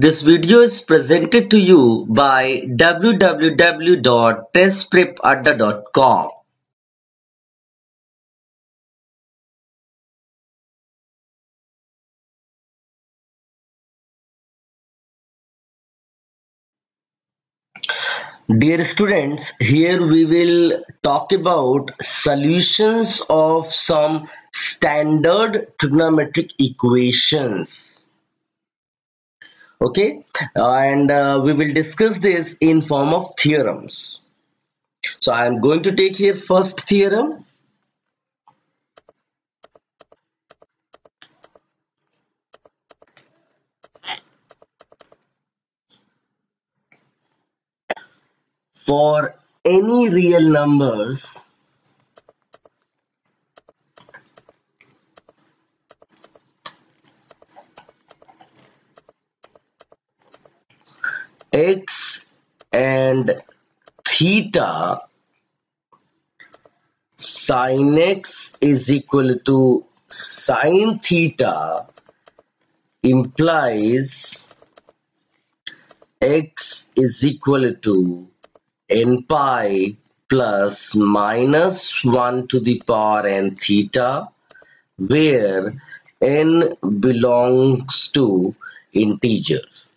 This video is presented to you by www.testprepadda.com. Dear students, here we will talk about solutions of some standard trigonometric equations. Okay, and uh, we will discuss this in form of theorems. So I am going to take here first theorem. For any real numbers x and theta sin x is equal to sin theta implies x is equal to n pi plus minus 1 to the power n theta where n belongs to integers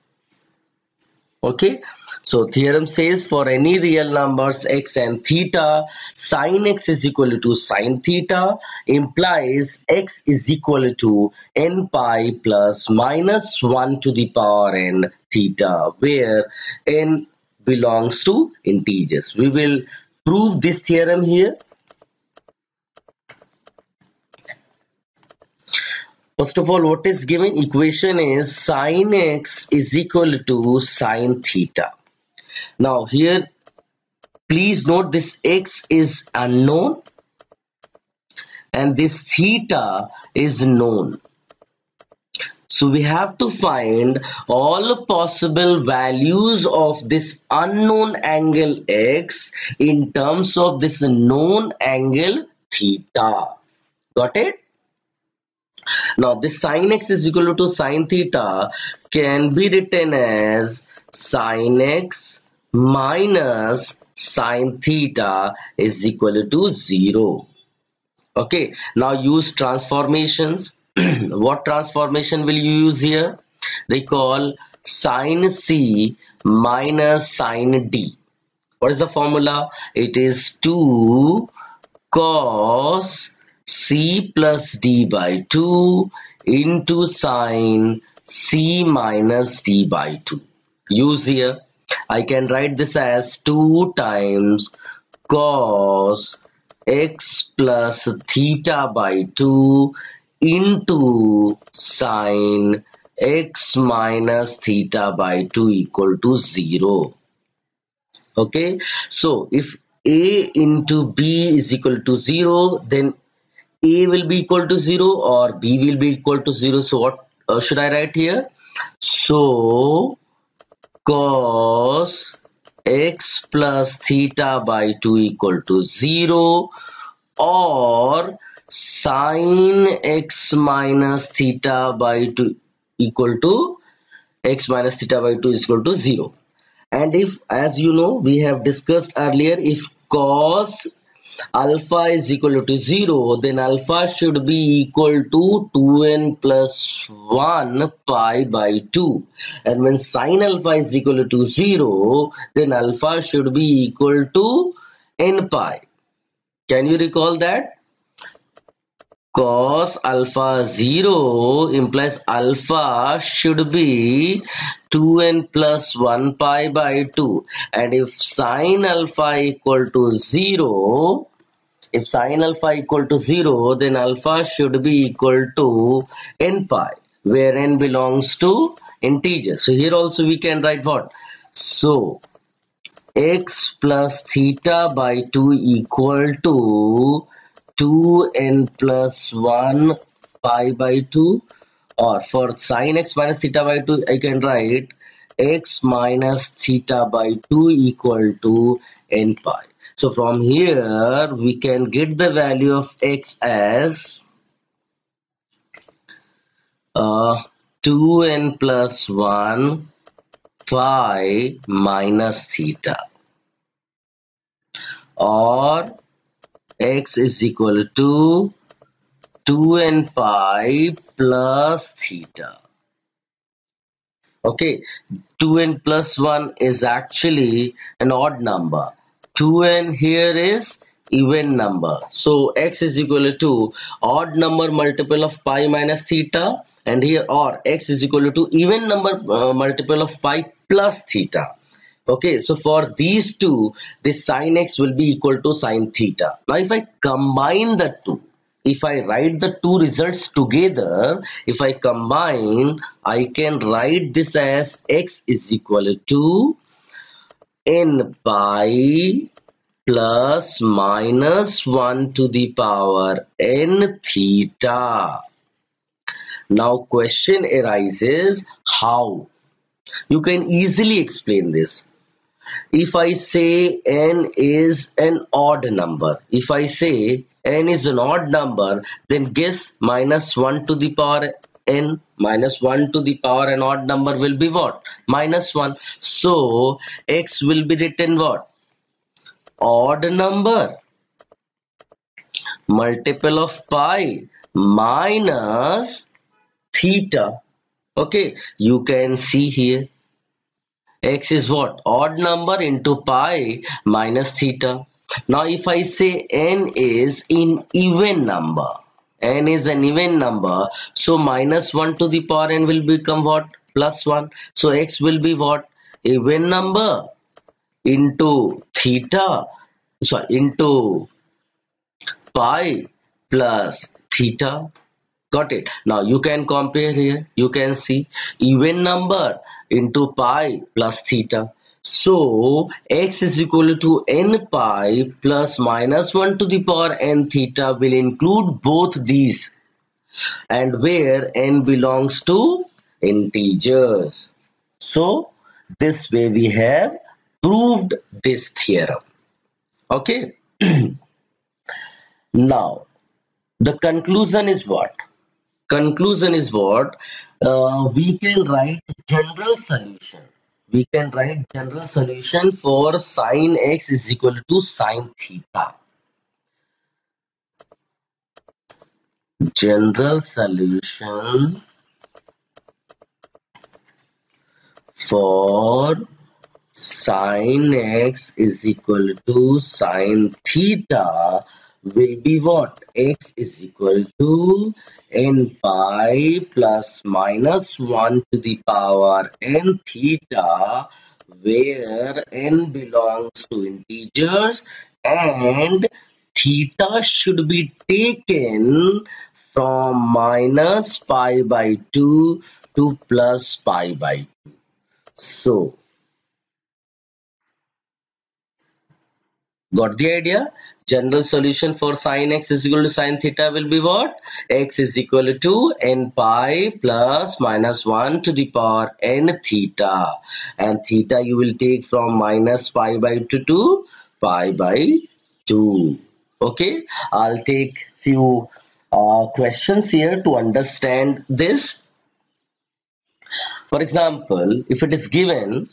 okay? So theorem says for any real numbers x and theta sin x is equal to sin theta implies x is equal to n pi plus minus 1 to the power n theta where n belongs to integers. We will prove this theorem here First of all, what is given equation is sine x is equal to sine theta. Now here, please note this x is unknown and this theta is known. So we have to find all possible values of this unknown angle x in terms of this known angle theta. Got it? Now this sin x is equal to sin theta can be written as sin x minus sin theta is equal to 0. Okay, now use transformation. what transformation will you use here? Recall sin c minus sin d. What is the formula? It is 2 cos c plus d by 2 into sine c minus d by 2. Use here. I can write this as 2 times cos x plus theta by 2 into sine x minus theta by 2 equal to 0. Okay, so if a into b is equal to 0, then a will be equal to 0 or b will be equal to 0 so what uh, should i write here? So cos x plus theta by 2 equal to 0 or sine x minus theta by 2 equal to x minus theta by 2 is equal to 0 and if as you know we have discussed earlier if cos alpha is equal to 0 then alpha should be equal to 2n plus 1 pi by 2 and when sine alpha is equal to 0 then alpha should be equal to n pi. Can you recall that cos alpha 0 implies alpha should be 2n plus 1 pi by 2 and if sine alpha equal to 0 if sine alpha equal to 0, then alpha should be equal to n pi, where n belongs to integer. So here also we can write what? So x plus theta by 2 equal to 2n plus 1 pi by 2 or for sine x minus theta by 2 I can write x minus theta by 2 equal to n pi. So from here we can get the value of x as uh, 2n plus 1 pi minus theta or x is equal to 2n pi plus theta. Okay, 2n plus 1 is actually an odd number. 2n here is even number. So x is equal to odd number multiple of pi minus theta and here or x is equal to even number uh, multiple of pi plus theta. Okay, so for these two, this sine x will be equal to sine theta. Now if I combine the two, if I write the two results together, if I combine, I can write this as x is equal to n pi plus minus 1 to the power n theta. Now question arises how? You can easily explain this. If I say n is an odd number, if I say n is an odd number, then guess minus 1 to the power n minus 1 to the power an odd number will be what? Minus 1. So x will be written what? odd number multiple of pi minus theta okay you can see here x is what? Odd number into pi minus theta. Now if i say n is in even number n is an even number so minus 1 to the power n will become what? Plus 1 so x will be what? Even number into theta sorry into pi plus theta got it. Now you can compare here. You can see even number into pi plus theta. So x is equal to n pi plus minus 1 to the power n theta will include both these. And where n belongs to integers. So this way we have proved this theorem. Okay? Now the conclusion is what conclusion is what? Uh, we can write general solution. We can write general solution for sine x is equal to sine theta. General solution for sine x is equal to sine theta will be what? x is equal to n pi plus minus 1 to the power n theta where n belongs to integers and theta should be taken from minus pi by 2 to plus pi by 2. So Got the idea? General solution for sine x is equal to sine theta will be what? x is equal to n pi plus minus 1 to the power n theta. And theta you will take from minus pi by 2 to pi by 2. Okay, I'll take few uh, questions here to understand this. For example, if it is given,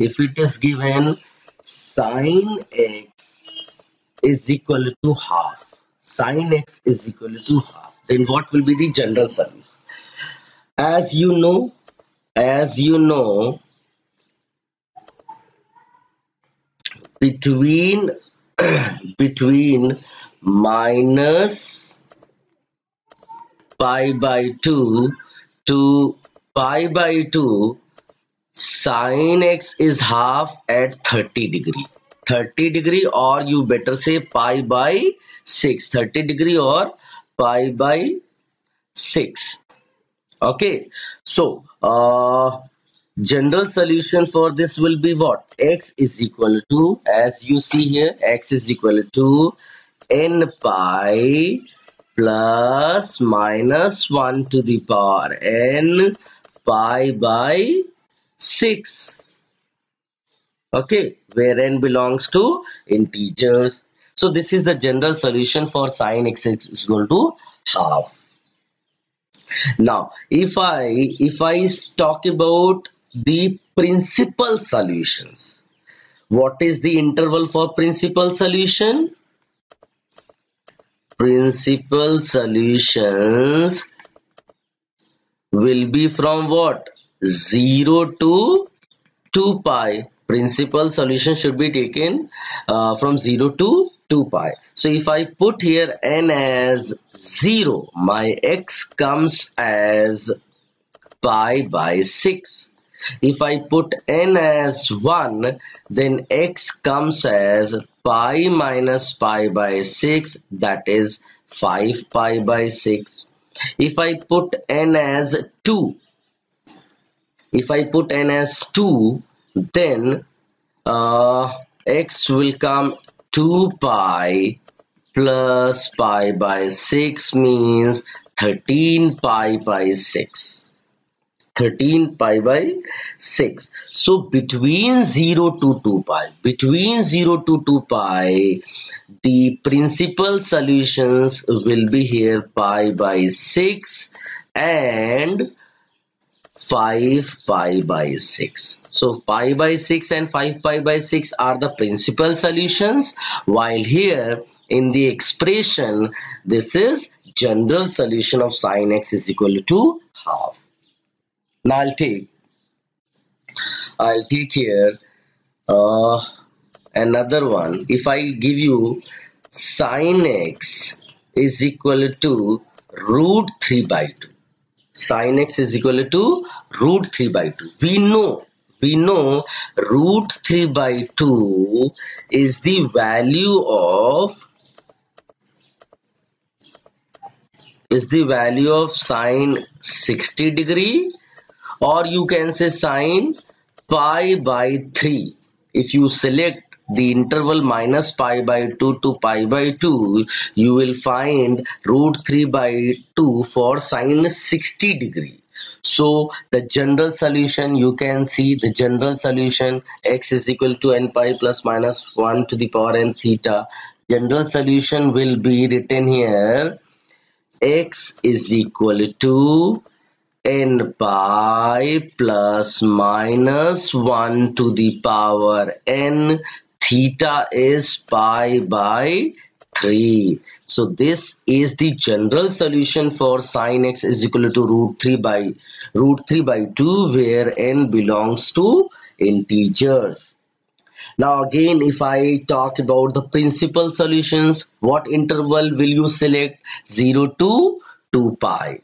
if it is given sine x is equal to half. Sine x is equal to half. Then what will be the general solution as you know as you know between between minus pi by 2 to pi by 2 sine x is half at 30 degree. 30 degree or you better say pi by 6 30 degree or pi by 6 okay. So uh, general solution for this will be what? X is equal to as you see here x is equal to n pi plus minus 1 to the power n pi by 6 okay where n belongs to integers so this is the general solution for sine x is equal to half Now, if I if I talk about the principal solutions, what is the interval for principal solution? Principal solutions will be from what? 0 to 2 pi. Principal solution should be taken uh, from 0 to 2 pi. So if I put here n as 0, my x comes as pi by 6. If I put n as 1, then x comes as pi minus pi by 6, that is 5 pi by 6. If I put n as 2, if I put n as 2, then uh, x will come 2 pi plus pi by 6 means 13 pi by 6. 13 pi by 6. So between 0 to 2 pi, between 0 to 2 pi, the principal solutions will be here pi by 6 and 5 pi by 6. So pi by 6 and 5 pi by 6 are the principal solutions while here in the expression this is general solution of sine x is equal to half. Now I'll take I'll take here uh, another one. If I give you sine x is equal to root 3 by 2 Sine x is equal to root 3 by 2. We know, we know root 3 by 2 is the value of is the value of sine 60 degree or you can say sine pi by 3 if you select the interval minus pi by 2 to pi by 2 you will find root 3 by 2 for sine 60 degree. So the general solution you can see the general solution x is equal to n pi plus minus 1 to the power n theta. General solution will be written here x is equal to n pi plus minus 1 to the power n theta is pi by 3. So this is the general solution for sine x is equal to root 3 by root 3 by 2 where n belongs to integers. Now again if I talk about the principal solutions what interval will you select 0 to 2 pi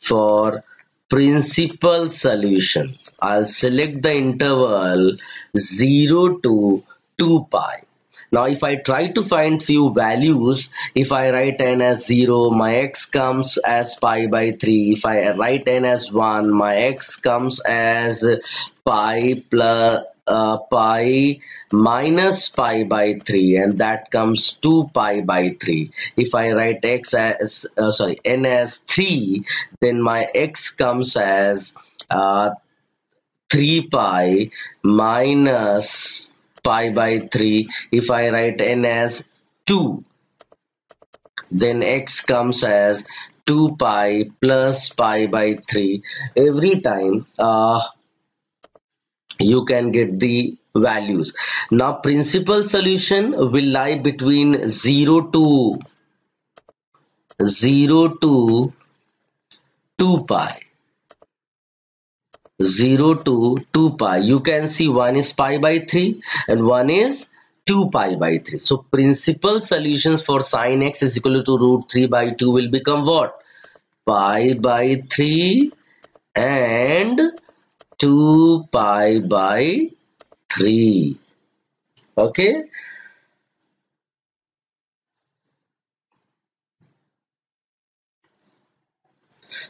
for principal solution. I'll select the interval 0 to 2 pi. Now if I try to find few values if I write n as 0 my x comes as pi by 3 if I write n as 1 my x comes as pi plus uh, pi minus pi by 3 and that comes 2 pi by 3 if I write x as uh, sorry n as 3 then my x comes as uh, 3 pi minus pi by 3 if I write n as 2 then x comes as 2 pi plus pi by 3 every time uh, you can get the values. Now principal solution will lie between 0 to 0 to 2 pi. 0 to 2 pi. You can see one is pi by 3 and one is 2 pi by 3 so principal solutions for sine x is equal to root 3 by 2 will become what? Pi by 3 and 2 pi by 3 okay?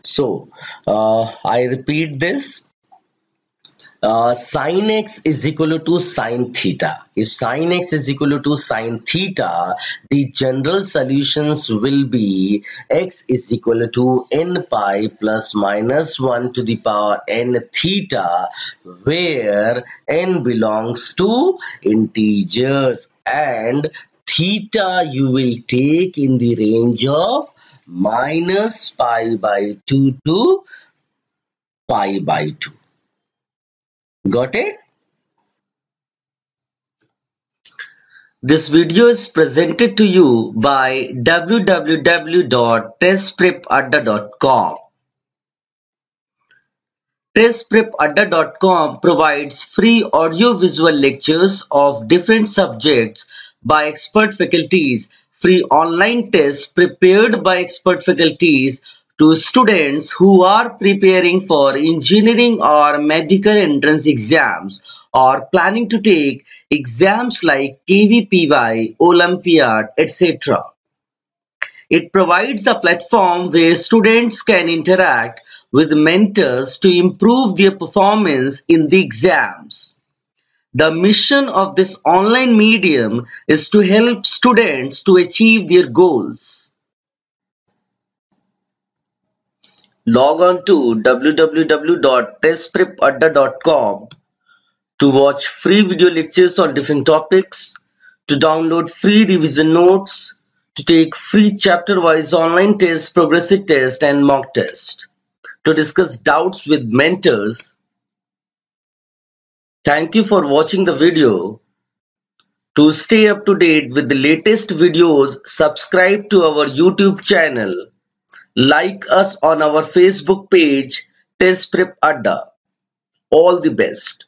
So uh, I repeat this uh, sine x is equal to sine theta. If sine x is equal to sine theta, the general solutions will be x is equal to n pi plus minus 1 to the power n theta, where n belongs to integers and theta you will take in the range of minus pi by 2 to pi by 2. Got it? This video is presented to you by www.testprepadda.com. TestPrepAdda.com provides free audio-visual lectures of different subjects by expert faculties, free online tests prepared by expert faculties to students who are preparing for engineering or medical entrance exams or planning to take exams like KVPY, Olympiad, etc. It provides a platform where students can interact with mentors to improve their performance in the exams. The mission of this online medium is to help students to achieve their goals. Log on to www.testprepadda.com to watch free video lectures on different topics, to download free revision notes, to take free chapter-wise online tests, progressive test and mock test, to discuss doubts with mentors. Thank you for watching the video. To stay up to date with the latest videos, subscribe to our YouTube channel like us on our Facebook page Test Prep Adda. All the best.